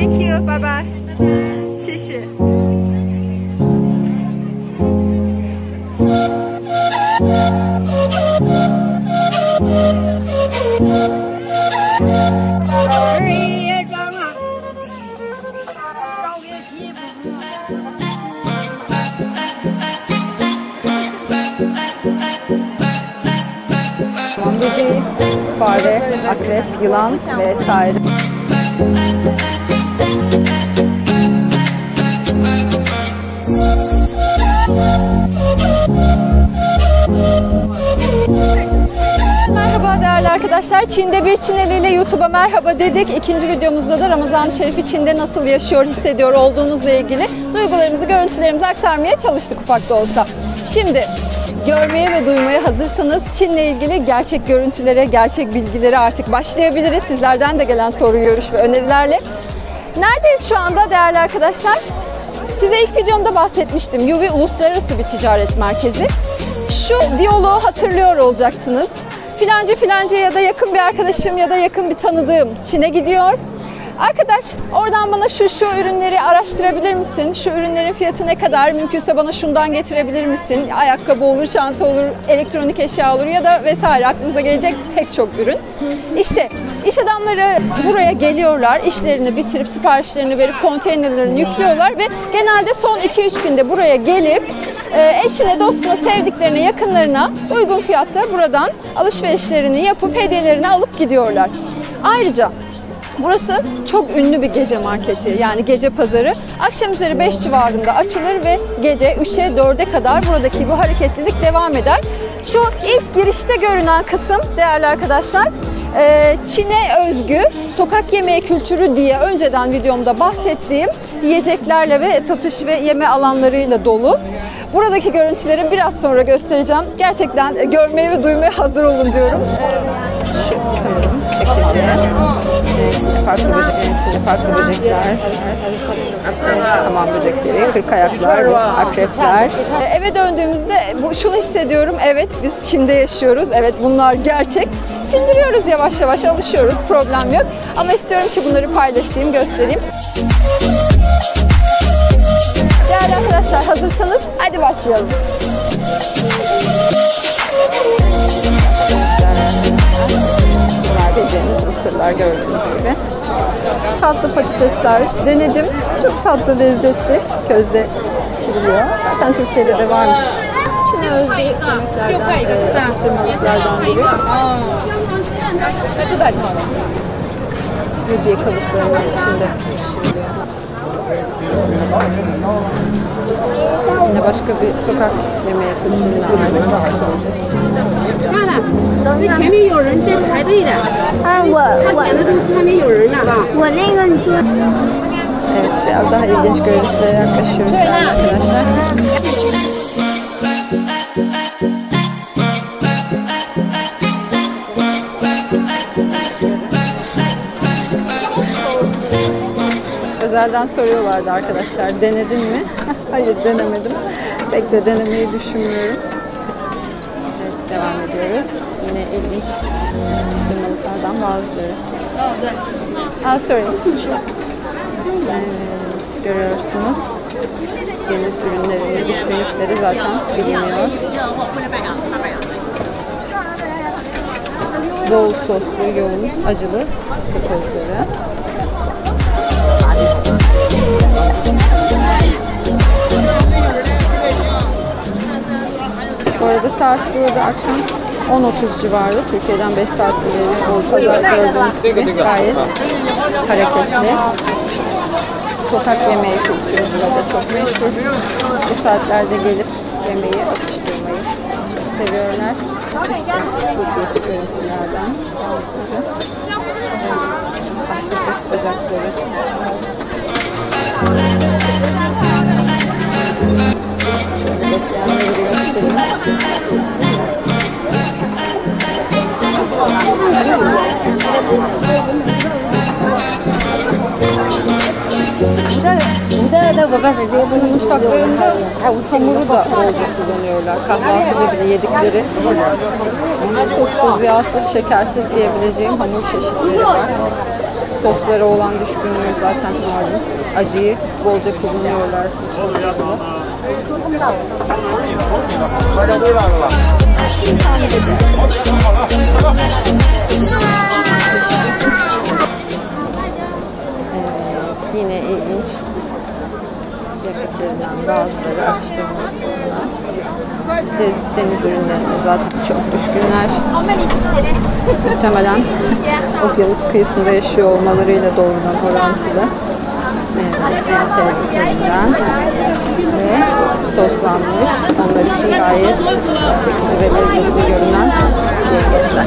Thank you. Bye bye. 谢谢。Hamam böceği, fare, akrep, yılan vesaire. Arkadaşlar. Çin'de bir Çineli ile YouTube'a merhaba dedik. İkinci videomuzda da Ramazan-ı Şerif'i Çin'de nasıl yaşıyor, hissediyor olduğumuzla ilgili duygularımızı, görüntülerimizi aktarmaya çalıştık ufak da olsa. Şimdi görmeye ve duymaya hazırsanız Çin'le ilgili gerçek görüntülere, gerçek bilgilere artık başlayabiliriz. Sizlerden de gelen soru, görüş ve önerilerle. Neredeyiz şu anda değerli arkadaşlar? Size ilk videomda bahsetmiştim. Yuvi Uluslararası bir ticaret merkezi. Şu diyaloğu hatırlıyor olacaksınız. Filancı filancı ya da yakın bir arkadaşım ya da yakın bir tanıdığım Çin'e gidiyor. Arkadaş oradan bana şu şu ürünleri araştırabilir misin? Şu ürünlerin fiyatı ne kadar? Mümkünse bana şundan getirebilir misin? Ayakkabı olur, çanta olur, elektronik eşya olur ya da vesaire aklınıza gelecek pek çok ürün. İşte iş adamları buraya geliyorlar, işlerini bitirip siparişlerini verip konteynerlerini yüklüyorlar ve genelde son 2-3 günde buraya gelip eşine, dostuna, sevdiklerine, yakınlarına uygun fiyatta buradan alışverişlerini yapıp hediyelerini alıp gidiyorlar. Ayrıca Burası çok ünlü bir gece marketi yani gece pazarı. Akşam üzeri 5 civarında açılır ve gece 3'e 4'e kadar buradaki bu hareketlilik devam eder. Şu ilk girişte görünen kısım değerli arkadaşlar e, Çin'e özgü sokak yemeği kültürü diye önceden videomda bahsettiğim yiyeceklerle ve satış ve yeme alanlarıyla dolu. Buradaki görüntüleri biraz sonra göstereceğim. Gerçekten görmeye ve duymaya hazır olun diyorum. Sanırım şekilde farklı böcekler, farklı böcekler, işte hamam böcekleri, kırk ayaklar, akrepler. Eve döndüğümüzde şunu hissediyorum, evet biz Çin'de yaşıyoruz, evet bunlar gerçek. Sindiriyoruz yavaş yavaş, alışıyoruz, problem yok. Ama istiyorum ki bunları paylaşayım, göstereyim. Değerli arkadaşlar hazırsanız hadi başlayalım. Bunlar bildiğiniz mısırlar gördüğünüz gibi. Tatlı patatesler denedim. Çok tatlı, lezzetli. Közde pişiriliyor. Zaten Türkiye'de de varmış. Çin'e özgü yemeklerden, e, atıştırmalıklardan biri. Midye kabuklarının içinde pişiriliyor. Yine başka bir sokak yemeği kültürüne ait yiyecek. 看了，这前面有人在排队的，啊，我我他点的时候前面有人呢哈。我那个你说 Evet biraz daha ilginç görüntülere yaklaşıyoruz arkadaşlar. Özelden soruyorlardı arkadaşlar denedin mi? Hayır denemedim. Pek de denemeyi düşünmüyorum. Evet devam ediyoruz. Yine ilginç atıştırmalıklardan bazıları. Aa, sorry. Evet, görüyorsunuz. Deniz ürünlerinin düşkünlükleri zaten biliniyor. Bol soslu, yoğun, acılı ıstakozları. Bu arada saat burada akşam 10.30 civarı. Türkiye'den 5 saat ileri. O pazar gördüğünüz gibi gayet hareketli. Sokak yemeği kültürü burada çok meşhur. Bu saatlerde gelip yemeği, atıştırmayı seviyorlar. İşte değişik görüntülerden bazıları. Patates bacakları. Bekleyenleri göstereyim. Aslında mutfaklarında hamuru da bolca kullanıyorlar. Kahvaltıda bile yedikleri tuzsuz, yağsız, şekersiz diyebileceğim hamur çeşitleri var. Soslara olan düşkünlüğü zaten malum. Acıyı bolca kullanıyorlar. Evet, yine ilginç yemeklerinden bazıları atıştırmalık Deniz, deniz ürünlerine zaten çok düşkünler. Muhtemelen okyanus kıyısında yaşıyor olmalarıyla doğrudan orantılı. Evet, en sevdiklerinden ve soslanmış. Onlar için gayet çekici ve lezzetli görünen yengeçler.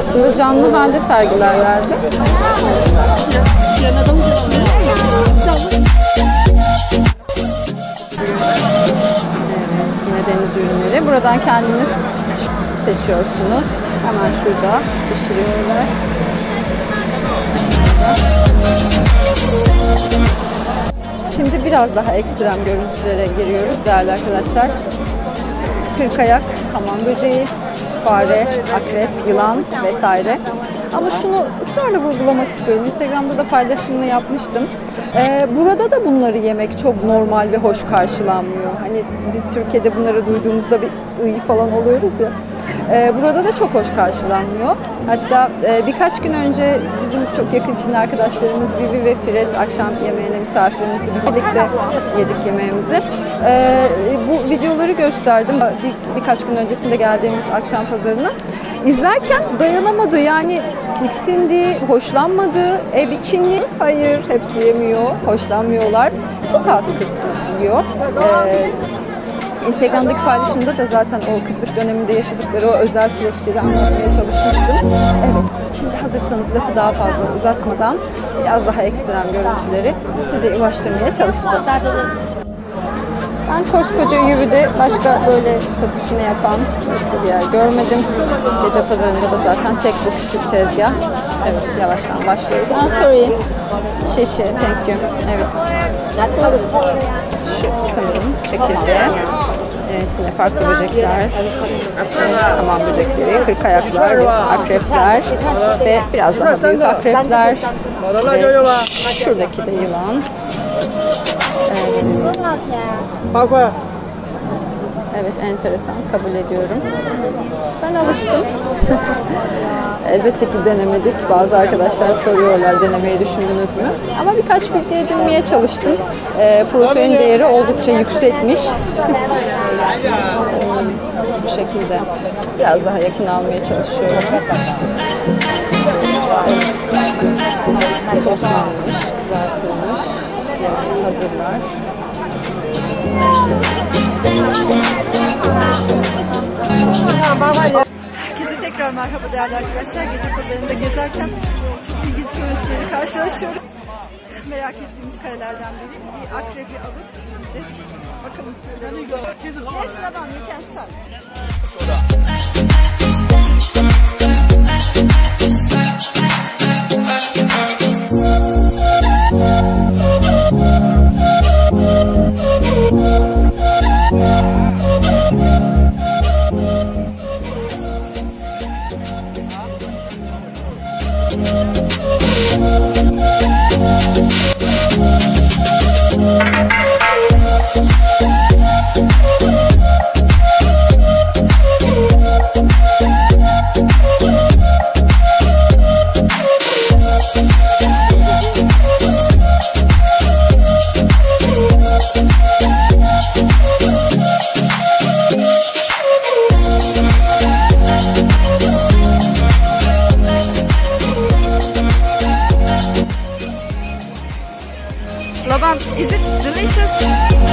Aslında canlı halde sergilerlerdi. Evet, yine deniz ürünleri. Buradan kendiniz seçiyorsunuz. Hemen şurada pişiriyorlar. Şimdi biraz daha ekstrem görüntülere giriyoruz değerli arkadaşlar. Kırkayak, hamam böceği, fare, akrep, yılan vesaire. Ama şunu ısrarla vurgulamak istiyorum. Instagram'da da paylaşımını yapmıştım. Ee, burada da bunları yemek çok normal ve hoş karşılanmıyor. Hani biz Türkiye'de bunları duyduğumuzda bir ıy falan oluyoruz ya. Ee, burada da çok hoş karşılanmıyor. Hatta e, birkaç gün önce bizim çok yakın Çinli arkadaşlarımız Vivi ve Firet akşam yemeğine misafirimizdi. Biz birlikte yedik yemeğimizi. Ee, bu videoları gösterdim. Bir, birkaç gün öncesinde geldiğimiz akşam pazarına. İzlerken dayanamadı. Yani tiksindi, hoşlanmadı. E bir Çinli hayır hepsi yemiyor, hoşlanmıyorlar. Çok az kısmı yiyor. Ee, Instagram'daki paylaşımda da zaten o kıtlık döneminde yaşadıkları o özel süreçleri anlatmaya çalışmıştım. Evet, şimdi hazırsanız lafı daha fazla uzatmadan biraz daha ekstrem görüntüleri size ulaştırmaya çalışacağım. Ben koskoca Yüvü'de başka böyle satışını yapan başka bir yer görmedim. Gece pazarında da zaten tek bu küçük tezgah. Evet, yavaştan başlıyoruz. I'm sorry. Şişe, thank you. Evet. Şu sanırım şekilde. Evet, farklı böcekler. Hamam böcekleri, kırk ayaklar, akrepler ve biraz daha büyük akrepler. Ve şuradaki de yılan. Evet enteresan kabul ediyorum. Ben alıştım. Elbette ki denemedik. Bazı arkadaşlar soruyorlar denemeyi düşündünüz mü? Ama birkaç bilgi edinmeye çalıştım. Ee, protein değeri oldukça yüksekmiş. Bu şekilde biraz daha yakın almaya çalışıyorum. Evet. Soslanmış, kızartılmış. Yani hazırlar. Herkese tekrar merhaba değerli arkadaşlar. Gece pazarında gezerken çok ilginç görüntüleri karşılaşıyorum. Merak ettiğimiz karelerden biri. Bir akrebi alıp yiyecek. Bakalım. Laban, you can start. Thank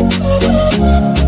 Oh, oh, oh,